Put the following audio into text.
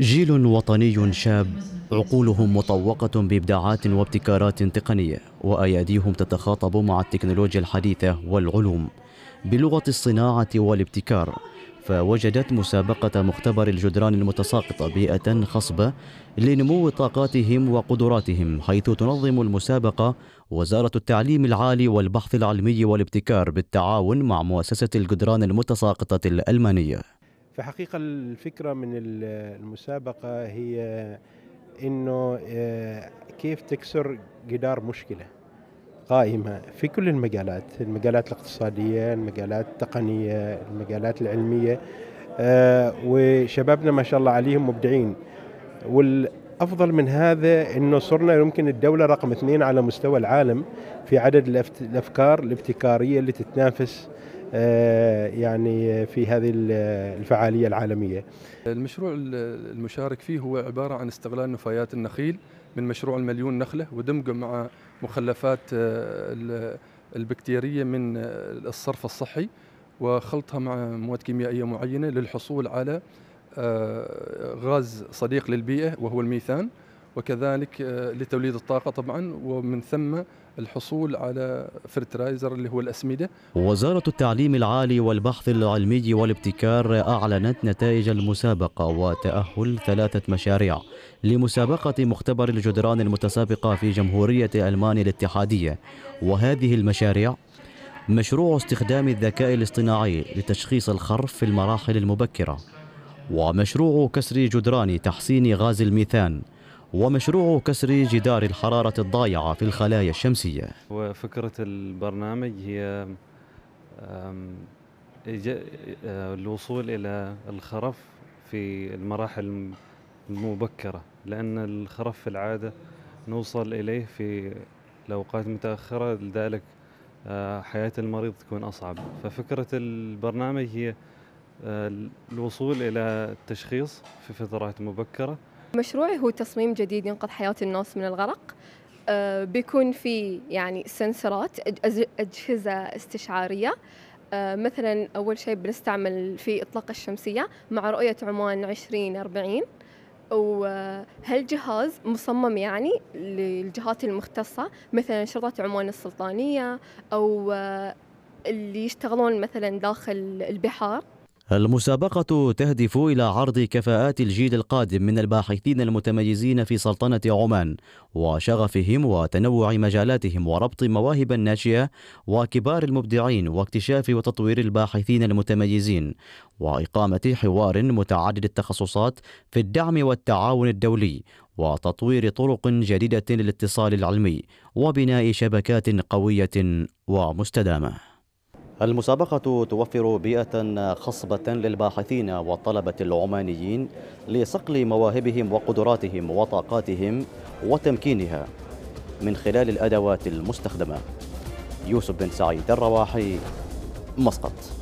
جيل وطني شاب عقولهم مطوقة بإبداعات وابتكارات تقنية وأياديهم تتخاطب مع التكنولوجيا الحديثة والعلوم بلغة الصناعة والابتكار فوجدت مسابقة مختبر الجدران المتساقطة بيئة خصبة لنمو طاقاتهم وقدراتهم حيث تنظم المسابقة وزارة التعليم العالي والبحث العلمي والابتكار بالتعاون مع مؤسسة الجدران المتساقطة الألمانية. في حقيقة الفكرة من المسابقة هي إنه آه، كيف تكسر جدار مشكلة قائمة في كل المجالات المجالات الاقتصادية المجالات التقنية المجالات العلمية. آه، وشبابنا ما شاء الله عليهم مبدعين. والأفضل من هذا إنه صرنا يمكن الدولة رقم اثنين على مستوى العالم في عدد الأفكار الابتكارية اللي تتنافس يعني في هذه الفعالية العالمية. المشروع المشارك فيه هو عبارة عن استغلال نفايات النخيل من مشروع المليون نخلة ودمجه مع مخلفات آه، البكتيرية من الصرف الصحي وخلطها مع مواد كيميائية معينة للحصول على آه، غاز صديق للبيئة وهو الميثان وكذلك لتوليد الطاقة طبعا ومن ثم الحصول على فرترايزر اللي هو الأسمدة. وزارة التعليم العالي والبحث العلمي والابتكار أعلنت نتائج المسابقة وتأهل ثلاثة مشاريع لمسابقة مختبر الجدران المتسابقة في جمهورية ألمانيا الاتحادية. وهذه المشاريع مشروع استخدام الذكاء الاصطناعي لتشخيص الخرف في المراحل المبكرة ومشروع كسر جدران تحسين غاز الميثان. ومشروع كسر جدار الحرارة الضايعة في الخلايا الشمسية. وفكرة البرنامج هي الوصول إلى الخرف في المراحل المبكرة لأن الخرف في العادة نوصل إليه في الأوقات متأخرة لذلك آه، حياة المريض تكون أصعب. ففكرة البرنامج هي آه، الوصول إلى التشخيص في فترات مبكرة مشروعي هو تصميم جديد ينقذ حياة الناس من الغرق. آه، بيكون في يعني سنسرات أجهزة استشعارية. آه، مثلا أول شيء بنستعمل في إطلاق الشمسية مع رؤية عمان 2040 وهالجهاز مصمم يعني للجهات المختصة مثلا شرطة عمان السلطانية أو آه، اللي يشتغلون مثلا داخل البحار. المسابقة تهدف إلى عرض كفاءات الجيل القادم من الباحثين المتميزين في سلطنة عمان وشغفهم وتنوع مجالاتهم وربط مواهب الناشئة وكبار المبدعين واكتشاف وتطوير الباحثين المتميزين وإقامة حوار متعدد التخصصات في الدعم والتعاون الدولي وتطوير طرق جديدة للاتصال العلمي وبناء شبكات قوية ومستدامة. المسابقة توفر بيئة خصبة للباحثين والطلبة العمانيين لصقل مواهبهم وقدراتهم وطاقاتهم وتمكينها من خلال الأدوات المستخدمة. يوسف بن سعيد الرواحي مسقط.